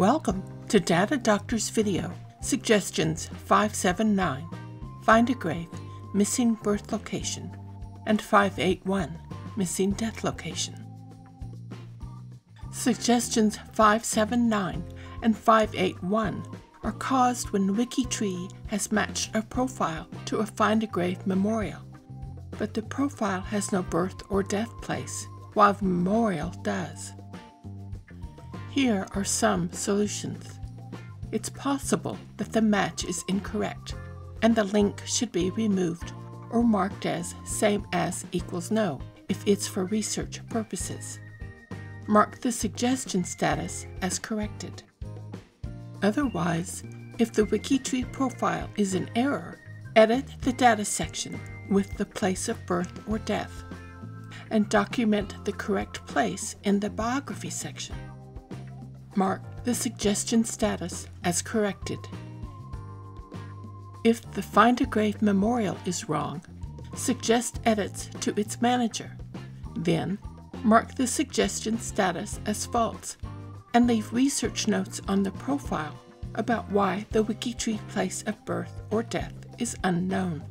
Welcome to Data Doctor's video, Suggestions 579, Find a Grave, Missing Birth Location, and 581, Missing Death Location. Suggestions 579 and 581 are caused when WikiTree has matched a profile to a Find a Grave memorial, but the profile has no birth or death place, while the memorial does. Here are some solutions. It's possible that the match is incorrect and the link should be removed or marked as same as equals no if it's for research purposes. Mark the suggestion status as corrected. Otherwise, if the WikiTree profile is in error, edit the data section with the place of birth or death and document the correct place in the biography section. Mark the suggestion status as corrected. If the Find a Grave memorial is wrong, suggest edits to its manager. Then, mark the suggestion status as false and leave research notes on the profile about why the WikiTree place of birth or death is unknown.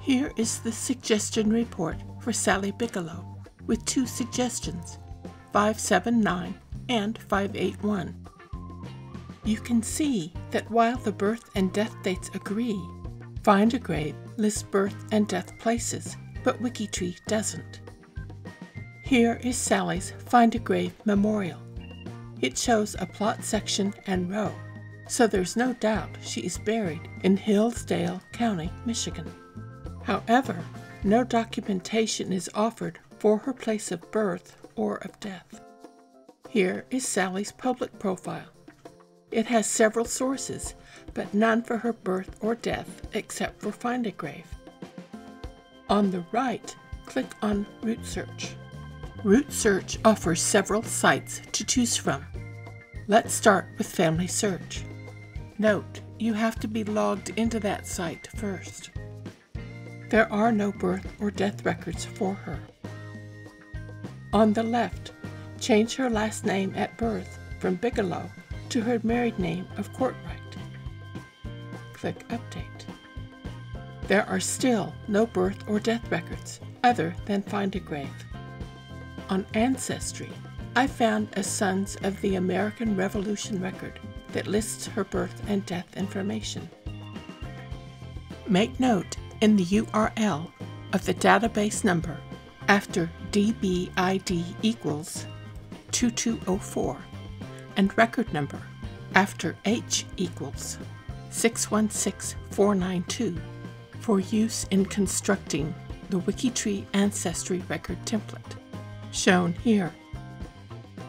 Here is the suggestion report for Sally Bigelow with two suggestions 579 and 581. You can see that while the birth and death dates agree, Find a Grave lists birth and death places, but WikiTree doesn't. Here is Sally's Find a Grave memorial. It shows a plot section and row, so there's no doubt she is buried in Hillsdale County, Michigan. However, no documentation is offered for her place of birth or of death. Here is Sally's public profile. It has several sources, but none for her birth or death except for Find a Grave. On the right, click on RootsSearch. Root Search offers several sites to choose from. Let's start with Family Search. Note, you have to be logged into that site first. There are no birth or death records for her. On the left, change her last name at birth from Bigelow to her married name of Courtright. Click Update. There are still no birth or death records other than Find a Grave. On Ancestry, I found a Sons of the American Revolution record that lists her birth and death information. Make note in the URL of the database number after DBID equals 2204 and record number after H equals 616492 for use in constructing the WikiTree Ancestry Record template, shown here.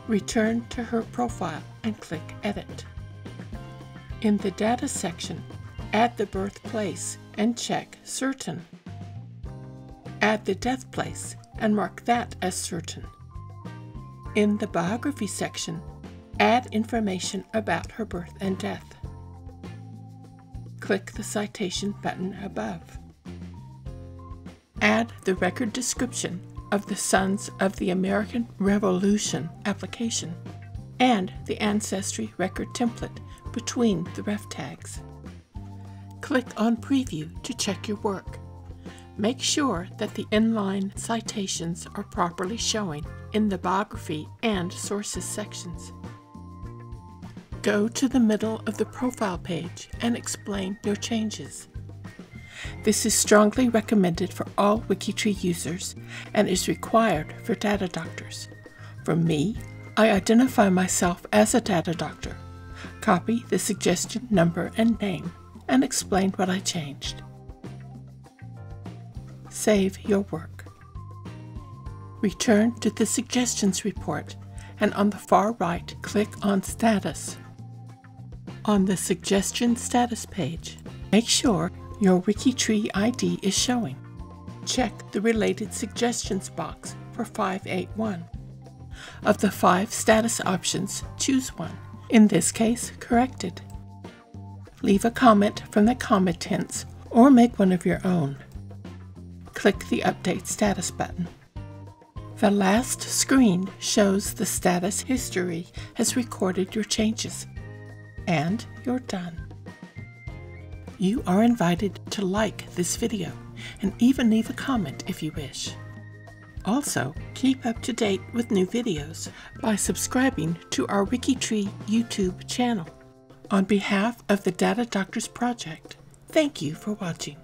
Return to her profile and click Edit. In the Data section, add the birthplace and check Certain. Add the death place and mark that as certain. In the biography section, add information about her birth and death. Click the citation button above. Add the record description of the Sons of the American Revolution application and the Ancestry record template between the ref tags. Click on Preview to check your work. Make sure that the inline citations are properly showing in the biography and sources sections. Go to the middle of the profile page and explain your changes. This is strongly recommended for all WikiTree users and is required for data doctors. For me, I identify myself as a data doctor, copy the suggestion number and name, and explain what I changed save your work. Return to the Suggestions report and on the far right click on Status. On the Suggestion Status page, make sure your WikiTree ID is showing. Check the Related Suggestions box for 581. Of the five status options, choose one, in this case, corrected. Leave a comment from the commentants or make one of your own click the Update Status button. The last screen shows the status history has recorded your changes. And you're done. You are invited to like this video and even leave a comment if you wish. Also, keep up to date with new videos by subscribing to our Wikitree YouTube channel. On behalf of the Data Doctors Project, thank you for watching.